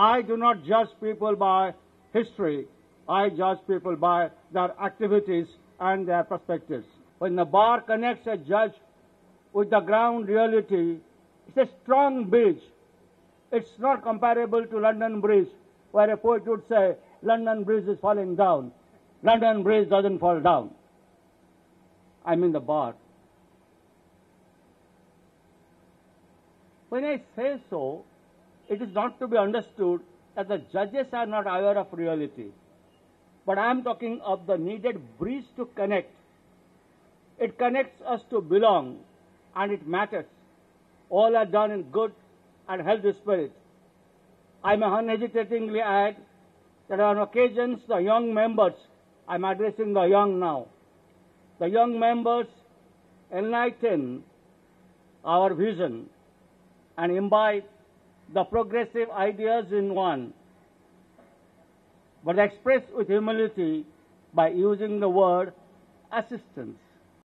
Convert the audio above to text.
I do not judge people by history. I judge people by their activities and their perspectives. When the bar connects a judge with the ground reality, it's a strong bridge. It's not comparable to London Bridge, where a poet would say, London Bridge is falling down. London Bridge doesn't fall down. I mean the bar. When I say so, it is not to be understood that the judges are not aware of reality. But I am talking of the needed bridge to connect. It connects us to belong, and it matters. All are done in good and healthy spirit. I may unhesitatingly add that on occasions the young members, I'm addressing the young now, the young members enlighten our vision and imbibe the progressive ideas in one, but expressed with humility by using the word assistance.